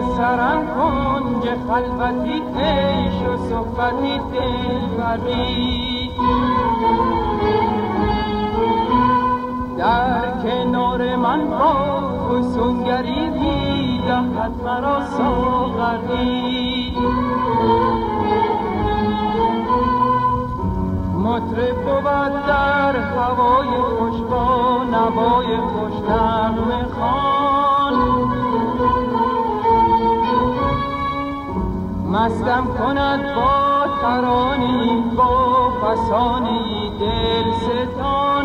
میسرم کنج خلوتی عیش و صحبتی دلبری. در کنار من با فسونگری می‌دهد مرا ساغری مطرب بود در هوای خوش با نوای خوش نغمه خان مستم کند با ترانی با فسانی دل ستان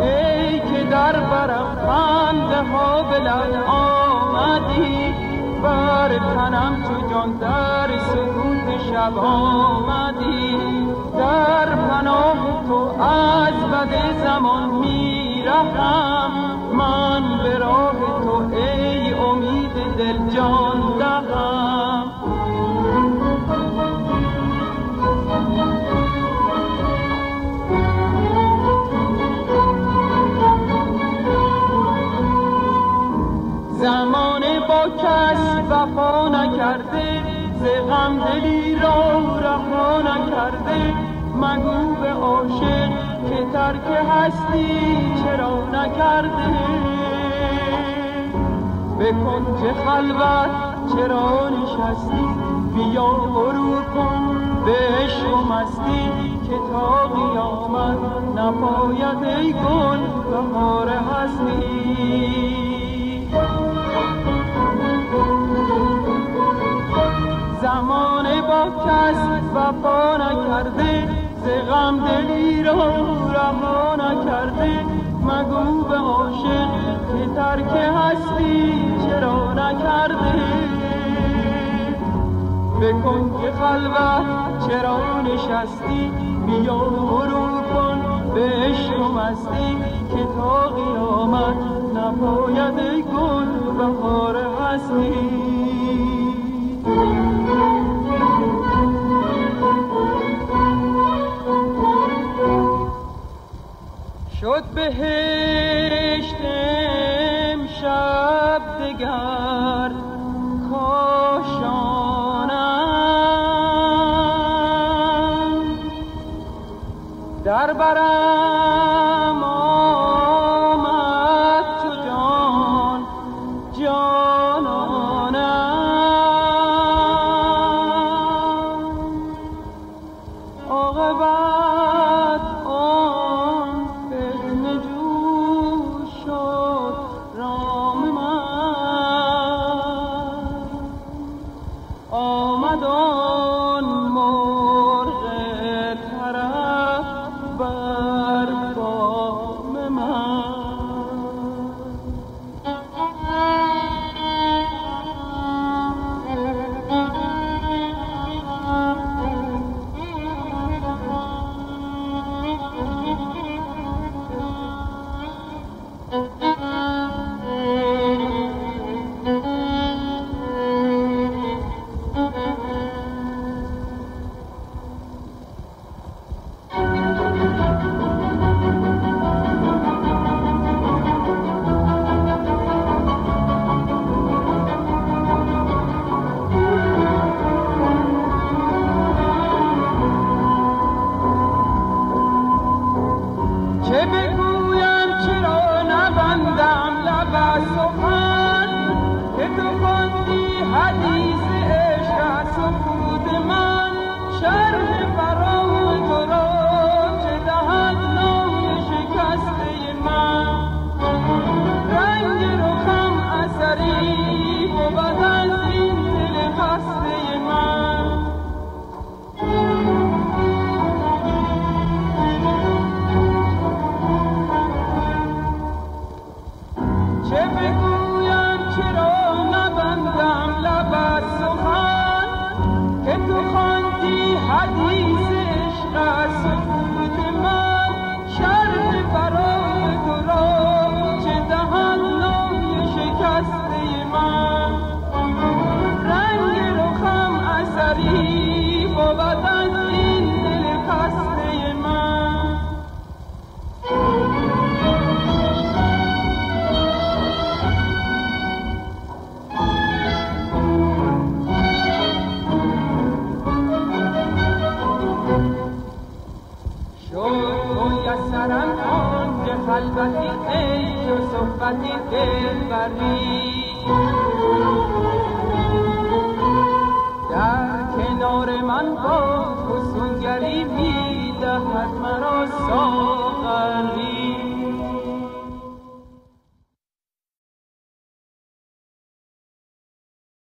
ای که در برم خنده ها بلد آمدی بر تنم تو جان در سکوت شب آمدی. در پناه تو از بد زمان میرهم من به راه تو ای امید دل جان ز غم دلی را رها نکرده مگو به عاشق که ترک هستی چرا نکرده؟ بکن که خلوت چرا نشستی بیا برو کن به عشق و مستی که تا قیامت نپاید ای گل بهار هستی. کس وفا نکرده ز غم دلی را رها نکرده. مگو به عاشق که ترک هستی چرا نکرده؟ بکن که خلوت چرا نشستی بیا برو کن به عشق و مستی. که تا قیامت نپاید ای گل بهار هستی. در برم از این دل بردی در کنار من با حسونگری می‌دهد مرا سال